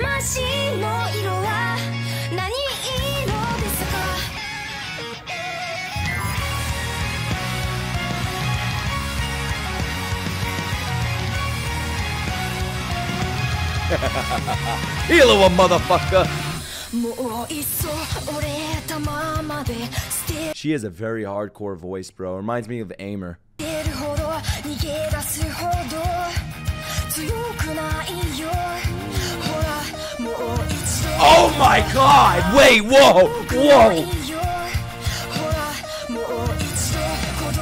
魂の色は何色ですか Hilo, a motherfucker. もういっそ折れたままで She has a very hardcore voice, bro. Reminds me of Aimer. 逃げ出すほど強くないよ Oh my god! Wait, whoa! Whoa!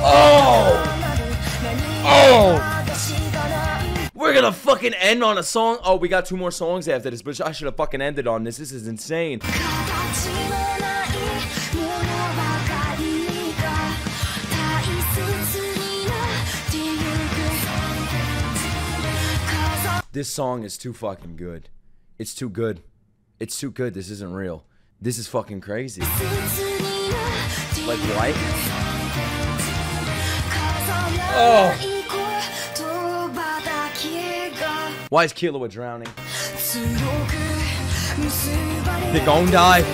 Oh! Oh! We're gonna fucking end on a song? Oh, we got two more songs after this, but I should have fucking ended on this. This is insane. This song is too fucking good. It's too good. It's too good. This isn't real. This is fucking crazy. Like what? Oh. Why is Killua drowning? They're gonna die.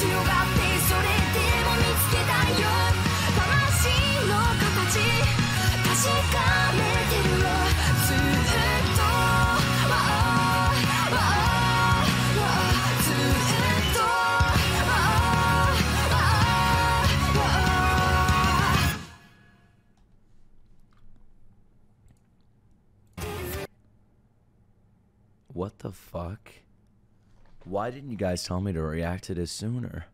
強がってそれでも見つけたよ魂の形確かめてるのずっとわあわあわあずっとわあわあわあ What the fuck? Why didn't you guys tell me to react to this sooner?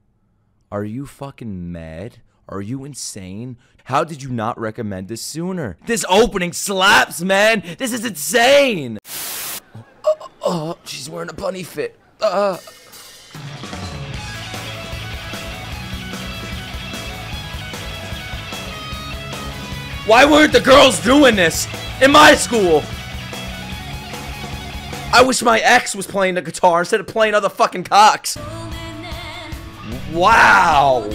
Are you fucking mad? Are you insane? How did you not recommend this sooner? This opening slaps, man! This is insane! Oh, oh, she's wearing a bunny fit. Uh. Why weren't the girls doing this in my school? I wish my ex was playing the guitar instead of playing other fucking cocks. Wow.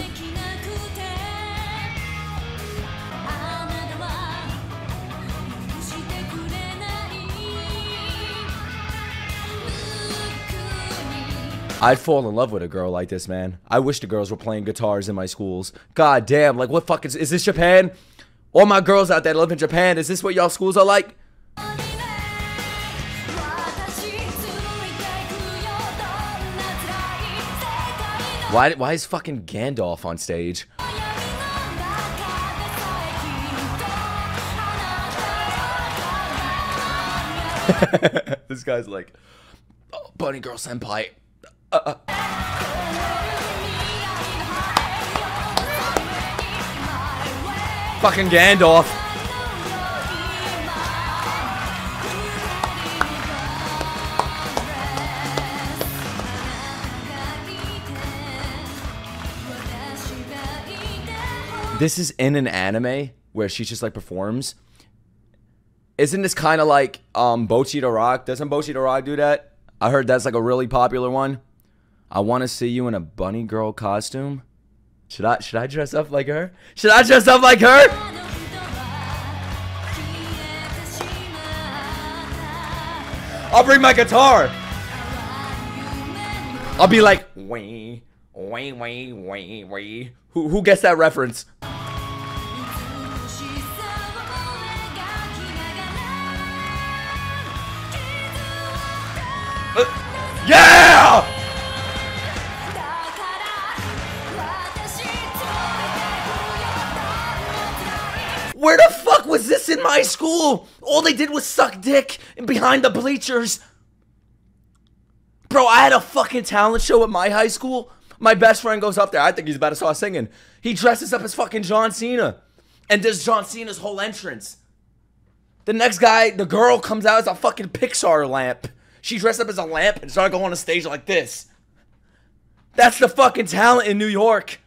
I'd fall in love with a girl like this, man. I wish the girls were playing guitars in my schools. God damn, like what fuck is, is this Japan? All my girls out there live in Japan. Is this what y'all schools are like? Why, why is fucking Gandalf on stage? this guy's like, oh, Bunny Girl Senpai. Uh, uh. Fucking Gandalf. This is in an anime where she just like performs. Isn't this kind of like um Bocchi to Rock? Doesn't Bocchi to Rock do that? I heard that's like a really popular one. I want to see you in a bunny girl costume. Should I should I dress up like her? Should I dress up like her? I'll bring my guitar. I'll be like wee wee wee wee wee. Who who gets that reference? Yeah! Where the fuck was this in my school? All they did was suck dick behind the bleachers. Bro, I had a fucking talent show at my high school. My best friend goes up there. I think he's about to start singing. He dresses up as fucking John Cena and does John Cena's whole entrance. The next guy, the girl comes out as a fucking Pixar lamp. She dressed up as a lamp and started going on a stage like this. That's the fucking talent in New York.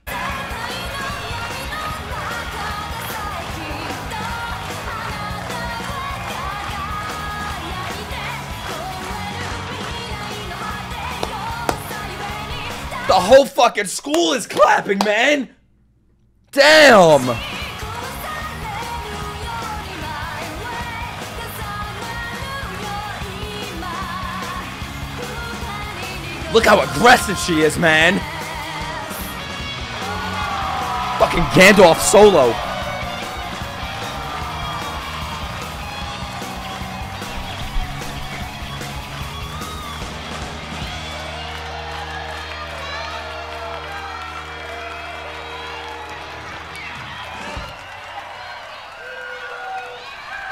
The whole fucking school is clapping, man. Damn. Look how aggressive she is, man. Fucking Gandalf solo.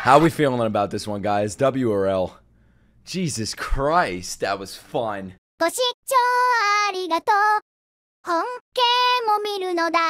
How are we feeling about this one, guys? W or L? Jesus Christ, that was fun. ご視聴ありがとう。本家も見るのだ。